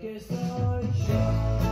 que soy yo.